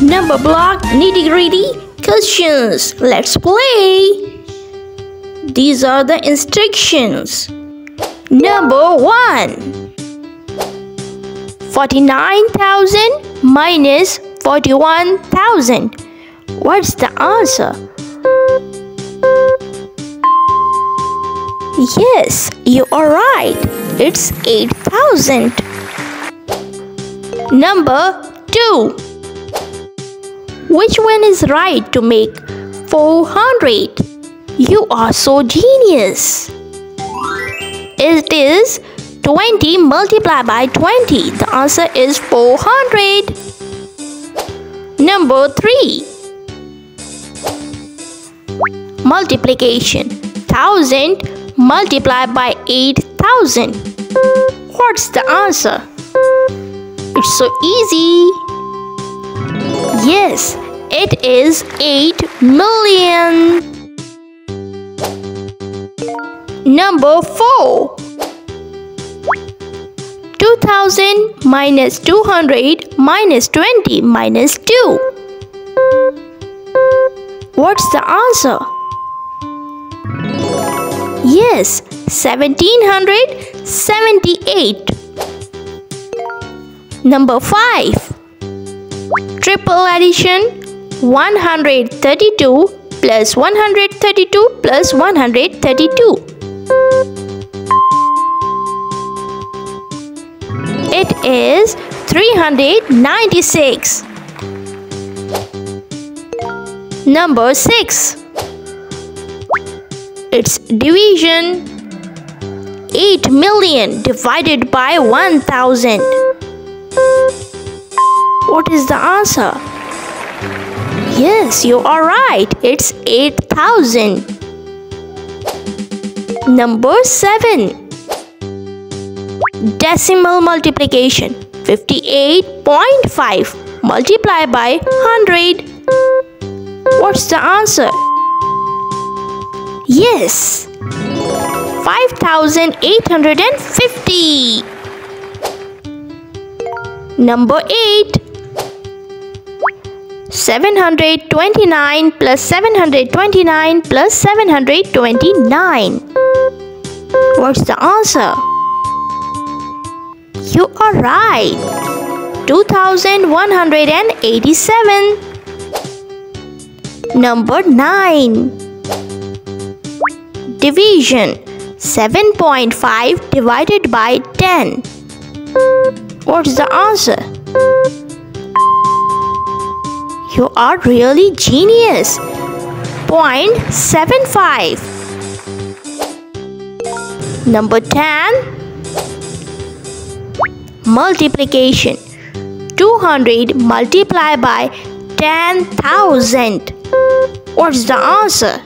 Number block nitty gritty questions. Let's play. These are the instructions. Number 1 49,000 minus 41,000. What's the answer? Yes, you are right. It's 8,000. Number 2. Which one is right to make 400? You are so genius. It is 20 multiplied by 20. The answer is 400. Number 3. Multiplication. 1000 multiplied by 8000. What's the answer? It's so easy. Yes, it is 8 million. Number 4 2000 minus 200 minus 20 minus 2. What's the answer? Yes, 1778. Number 5. Triple addition 132 plus 132 plus 132. It is 396. Number 6. Its division 8 million divided by 1000. What is the answer? Yes, you are right. It's 8000. Number 7. Decimal multiplication 58.5 multiplied by 100. What's the answer? Yes, 5850. Number 8. 729 plus 729 plus 729. What's the answer? You are right. 2187. Number 9. Division 7.5 divided by 10. What's the answer? You are really genius. 0.75. Number 10. Multiplication 200 multiplied by 10,000. What's the answer?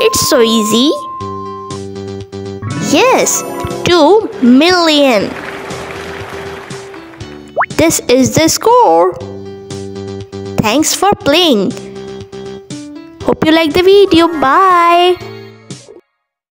It's so easy. Yes, 2 million. This is the score. Thanks for playing. Hope you like the video. Bye.